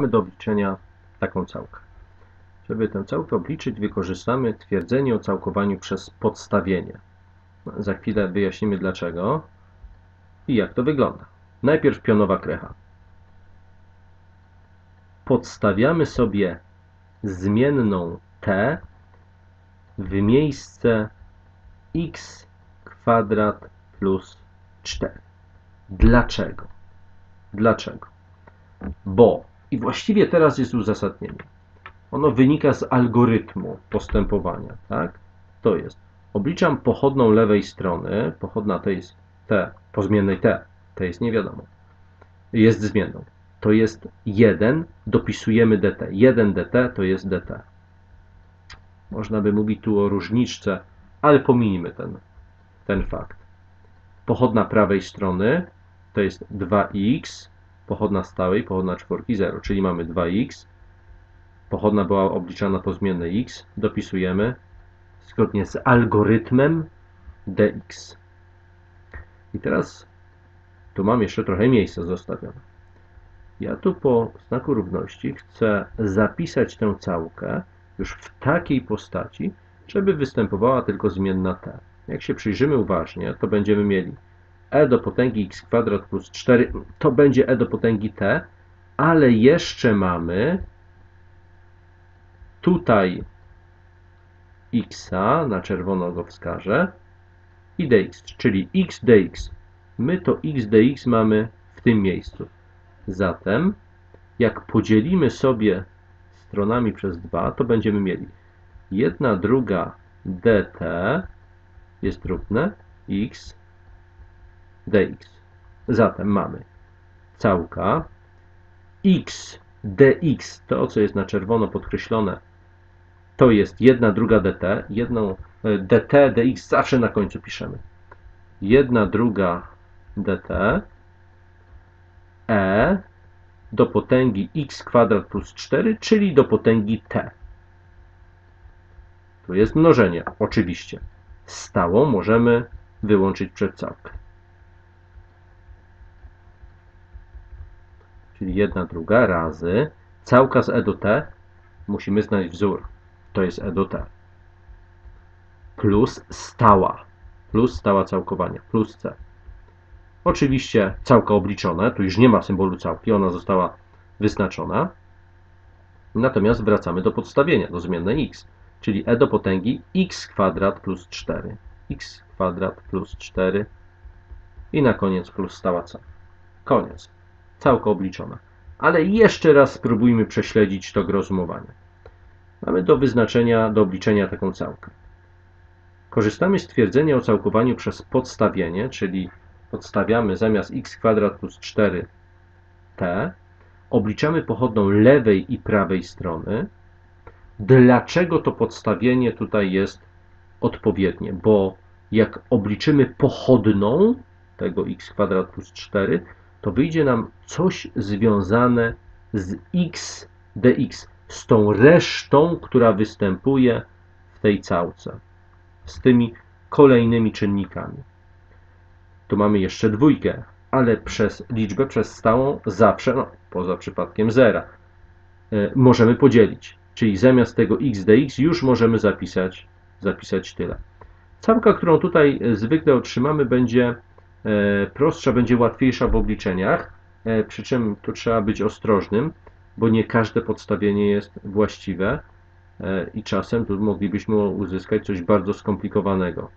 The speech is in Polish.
Mamy do obliczenia taką całkę. Żeby tę całkę obliczyć, wykorzystamy twierdzenie o całkowaniu przez podstawienie. Za chwilę wyjaśnimy dlaczego i jak to wygląda. Najpierw pionowa krecha. Podstawiamy sobie zmienną t w miejsce x kwadrat plus 4. Dlaczego? Dlaczego? Bo, i właściwie teraz jest uzasadnienie, ono wynika z algorytmu postępowania, tak? To jest, obliczam pochodną lewej strony, pochodna to jest t, po zmiennej t, to jest nie wiadomo, jest zmienną. To jest 1, dopisujemy dt. 1 dt to jest dt. Można by mówić tu o różniczce, ale pominijmy ten, ten fakt. Pochodna prawej strony to jest 2x, pochodna stałej, pochodna czwórki 0, czyli mamy 2x. Pochodna była obliczana po zmiennej x, dopisujemy zgodnie z algorytmem dx. I teraz tu mam jeszcze trochę miejsca zostawione. Ja tu po znaku równości chcę zapisać tę całkę już w takiej postaci, żeby występowała tylko zmienna t. Jak się przyjrzymy uważnie, to będziemy mieli e do potęgi x kwadrat plus 4, to będzie e do potęgi t, ale jeszcze mamy tutaj x na czerwono go wskażę i dx, czyli x dx. My to x dx mamy w tym miejscu. Zatem, jak podzielimy sobie stronami przez 2, to będziemy mieli 1 druga dt jest równe x dx. Zatem mamy całka x dx, to co jest na czerwono podkreślone, to jest 1 druga dt, jedną e, dt, dx zawsze na końcu piszemy. 1 druga dt e do potęgi x kwadrat plus 4, czyli do potęgi t. Tu jest mnożenie, oczywiście. Stałą możemy wyłączyć przed całkę. Czyli jedna druga razy całka z e do t. Musimy znać wzór. To jest e do t. Plus stała. Plus stała całkowania. Plus c. Oczywiście całka obliczone, tu już nie ma symbolu całki, ona została wyznaczona. Natomiast wracamy do podstawienia, do zmiennej x, czyli e do potęgi x kwadrat plus 4. x kwadrat plus 4 i na koniec plus stała c. Koniec. Całka obliczona. Ale jeszcze raz spróbujmy prześledzić to rozumowanie. Mamy do wyznaczenia, do obliczenia taką całkę. Korzystamy z twierdzenia o całkowaniu przez podstawienie, czyli podstawiamy zamiast x kwadrat plus 4t, obliczamy pochodną lewej i prawej strony. Dlaczego to podstawienie tutaj jest odpowiednie? Bo jak obliczymy pochodną tego x kwadrat plus 4, to wyjdzie nam coś związane z x dx, z tą resztą, która występuje w tej całce, z tymi kolejnymi czynnikami. Tu mamy jeszcze dwójkę, ale przez liczbę, przez stałą zawsze, no, poza przypadkiem zera, e, możemy podzielić. Czyli zamiast tego x dx już możemy zapisać, zapisać tyle. Całka, którą tutaj zwykle otrzymamy, będzie prostsza, będzie łatwiejsza w obliczeniach, e, przy czym tu trzeba być ostrożnym, bo nie każde podstawienie jest właściwe i czasem tu moglibyśmy uzyskać coś bardzo skomplikowanego.